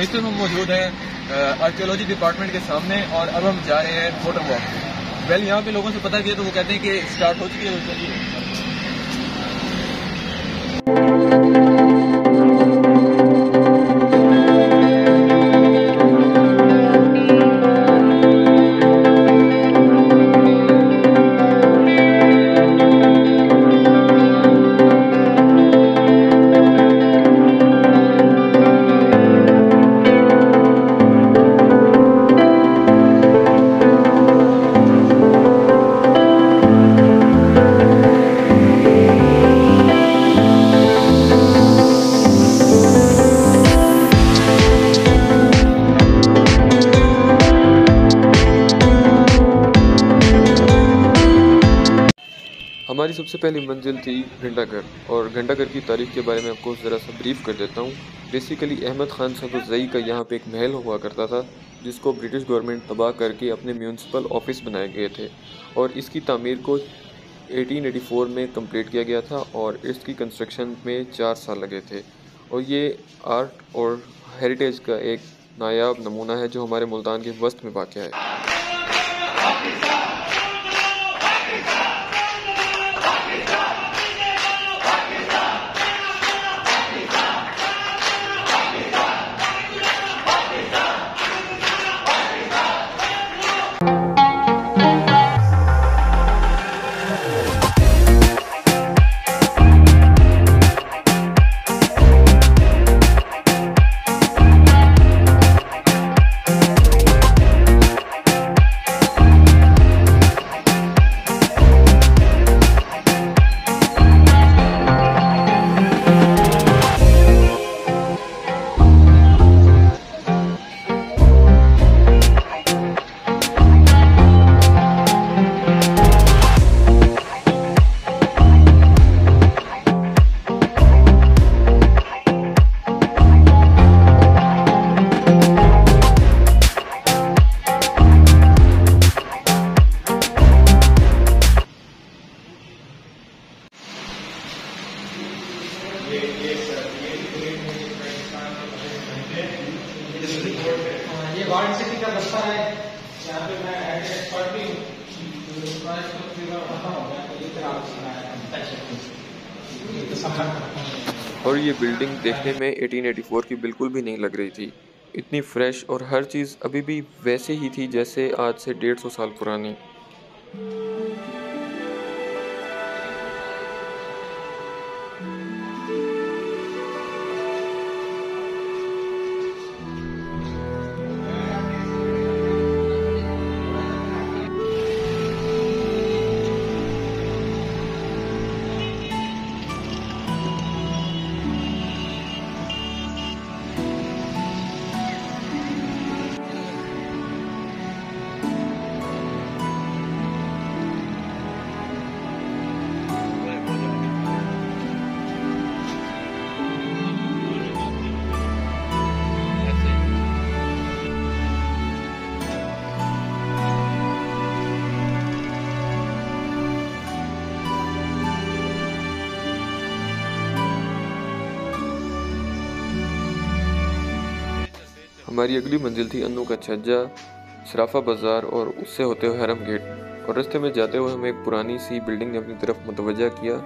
इस हम मौजूद हैं आर्कियोलॉजी डिपार्टमेंट के सामने और अब हम जा रहे हैं फ़ोटो वॉक वेल यहाँ पे लोगों से पता किया तो वो कहते हैं कि स्टार्ट हो चुकी है। सबसे पहली मंजिल थी घंटाघर और घंटाघर की तारीख के बारे में आपको ज़रा सा ब्रीफ कर देता हूँ। बेसिकली अहमद ख़ान सदुजई का यहाँ पे एक महल हुआ करता था, जिसको ब्रिटिश गवर्नमेंट तबाह करके अपने म्यूनसिपल ऑफ़िस बनाए गए थे और इसकी तामीर को 1884 में कंप्लीट किया गया था और इसकी कंस्ट्रक्शन में चार साल लगे थे। और ये आर्ट और हेरिटेज का एक नायाब नमूना है जो हमारे मुल्तान के वस्त में वाक़ है। वार्ड सिटी का दफ्तर है यहाँ पे मैं एज एक्सपर्ट भी और ये बिल्डिंग देखने में 1884 की बिल्कुल भी नहीं लग रही थी। इतनी फ्रेश और हर चीज़ अभी भी वैसे ही थी जैसे आज से डेढ़ सौ साल पुरानी। हमारी अगली मंजिल थी अन्नू का छज्जा, सराफा बाज़ार और उससे होते हुए हरम गेट। और रास्ते में जाते हुए हमें एक पुरानी सी बिल्डिंग ने अपनी तरफ़ मुतवजह किया,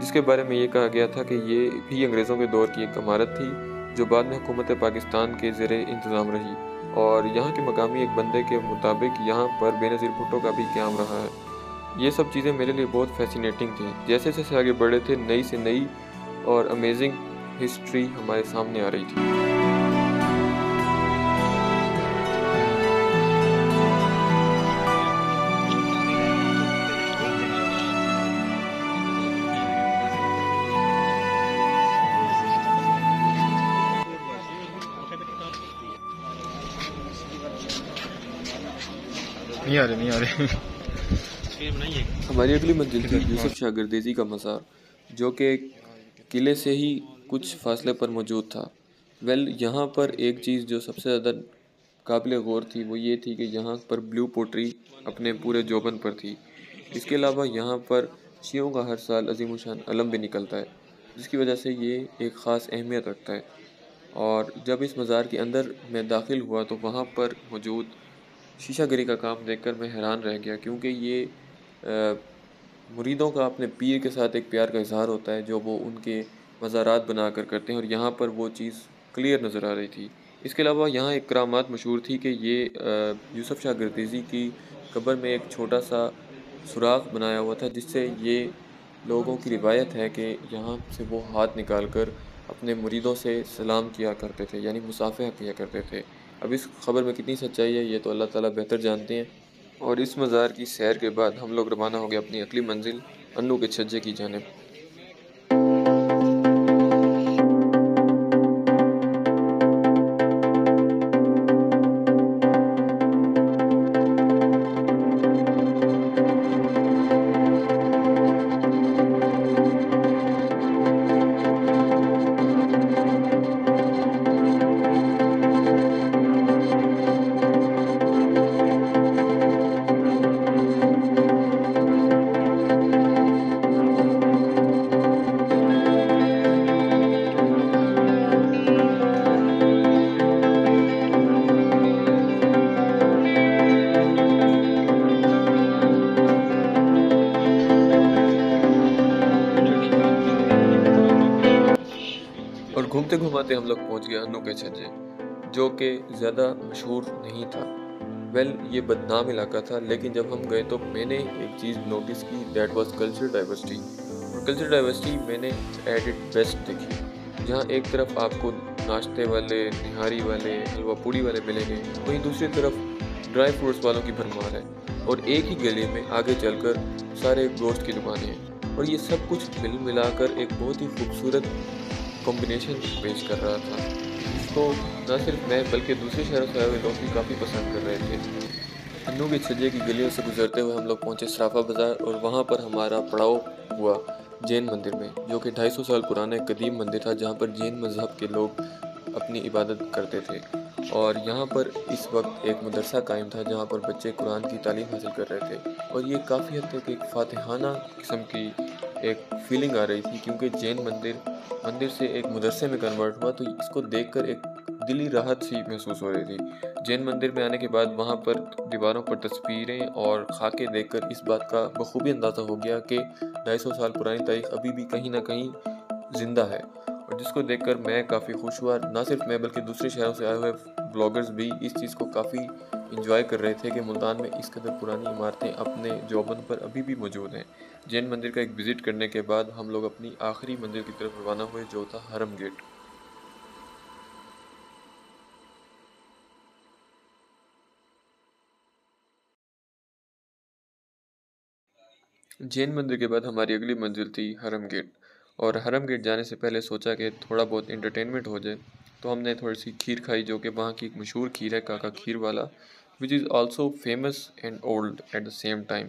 जिसके बारे में ये कहा गया था कि ये भी अंग्रेज़ों के दौर की एक इमारत थी, जो बाद में हुकूमत पाकिस्तान के ज़ेर इंतज़ाम रही। और यहाँ के मकामी एक बंदे के मुताबिक यहाँ पर बेनज़ीर भुट्टो का भी क्याम रहा है। ये सब चीज़ें मेरे लिए बहुत फैसिनेटिंग थी। जैसे जैसे आगे बढ़े थे, नई से नई और अमेजिंग हिस्ट्री हमारे सामने आ रही थी। नहीं आ रहे नहीं आ रहे। हमारी अगली मंजिल थी यूसुफ शाह गर्देजी का मज़ार जो कि किले से ही कुछ फासले पर मौजूद था। वेल यहाँ पर एक चीज़ जो सबसे ज़्यादा काबिल गौर थी वो ये थी कि यहाँ पर ब्लू पोट्री अपने पूरे जोबन पर थी। इसके अलावा यहाँ पर शियों का हर साल अजीम शान अलम भी निकलता है जिसकी वजह से ये एक ख़ास अहमियत रखता है। और जब इस मज़ार के अंदर मैं दाखिल हुआ तो वहाँ पर मौजूद शीशा गिरी का काम देखकर मैं हैरान रह गया, क्योंकि ये मुरीदों का अपने पीर के साथ एक प्यार का इजहार होता है, जो वो उनके मज़ारात बना कर करते हैं, और यहाँ पर वो चीज़ क्लियर नज़र आ रही थी। इसके अलावा यहाँ एक करामात मशहूर थी कि ये यूसुफ शाह गर्देजी की कब्र में एक छोटा सा सुराख बनाया हुआ था, जिससे ये लोगों की रिवायत है कि यहाँ से वो हाथ निकाल कर अपने मुरीदों से सलाम किया करते थे, यानी मुसाफ़े किया करते थे। अब इस खबर में कितनी सच्चाई है, ये तो अल्लाह ताला बेहतर जानते हैं। और इस मज़ार की सैर के बाद हम लोग रवाना हो गए अपनी अगली मंजिल अन्नू के छज्जे की जानब। घुमाते हम लोग पहुँच गए अनु के छज्जे, जो कि ज़्यादा मशहूर नहीं था। वेल, ये बदनाम इलाका था, लेकिन जब हम गए तो मैंने एक चीज़ नोटिस की दैट वाज कल्चर डाइवर्सिटी और कल्चर डाइवर्सिटी मैंने एट इट बेस्ट देखी, जहाँ एक तरफ़ आपको नाश्ते वाले, निहारी वाले, हलवा पूड़ी वाले मिलेंगे, वहीं दूसरी तरफ़ ड्राई फ्रूट्स वालों की भरमार है। और एक ही गले में आगे चलकर सारे गोश्त की दुकानें हैं। और ये सब कुछ मिल मिलाकर एक बहुत ही खूबसूरत कॉम्बिनेशन पेश कर रहा था। इसको न सिर्फ़ मैं, बल्कि दूसरे शहरों से आए हुए लोग भी काफ़ी पसंद कर रहे थे। अन्नू के छज्जे की गलियों से गुजरते हुए हम लोग पहुँचे सराफा बाज़ार और वहाँ पर हमारा पड़ाव हुआ जैन मंदिर में, जो कि 250 साल पुराना एक कदीम मंदिर था, जहाँ पर जैन मज़हब के लोग अपनी इबादत करते थे। और यहाँ पर इस वक्त एक मदरसा कायम था, जहाँ पर बच्चे कुरान की तालीम हासिल कर रहे थे। और ये काफ़ी हद तक एक फातहाना किस्म की एक फीलिंग आ रही थी, क्योंकि जैन मंदिर मंदिर से एक मदरसे में कन्वर्ट हुआ तो इसको देखकर एक दिली राहत सी महसूस हो रही थी। जैन मंदिर में आने के बाद वहाँ पर दीवारों पर तस्वीरें और खाके देखकर इस बात का बखूबी अंदाज़ा हो गया कि ढाई सौ साल पुरानी तारीख अभी भी कहीं ना कहीं ज़िंदा है। जिसको देखकर मैं काफ़ी खुश हुआ। ना सिर्फ़ मैं, बल्कि दूसरे शहरों से आए हुए ब्लॉगर्स भी इस चीज़ को काफ़ी इंजॉय कर रहे थे कि मुल्तान में इस कदर पुरानी इमारतें अपने जौबन पर अभी भी मौजूद हैं। जैन मंदिर का एक विज़िट करने के बाद हम लोग अपनी आखिरी मंदिर की तरफ़ रवाना हुए, जो था हरम गेट। जैन मंदिर के बाद हमारी अगली मंजिल थी हरम गेट। और हरम गेट जाने से पहले सोचा कि थोड़ा बहुत इंटरटेनमेंट हो जाए तो हमने थोड़ी सी खीर खाई जो कि वहाँ की एक मशहूर खीर है, Kaka Kheer Wala which is also famous and old at the same time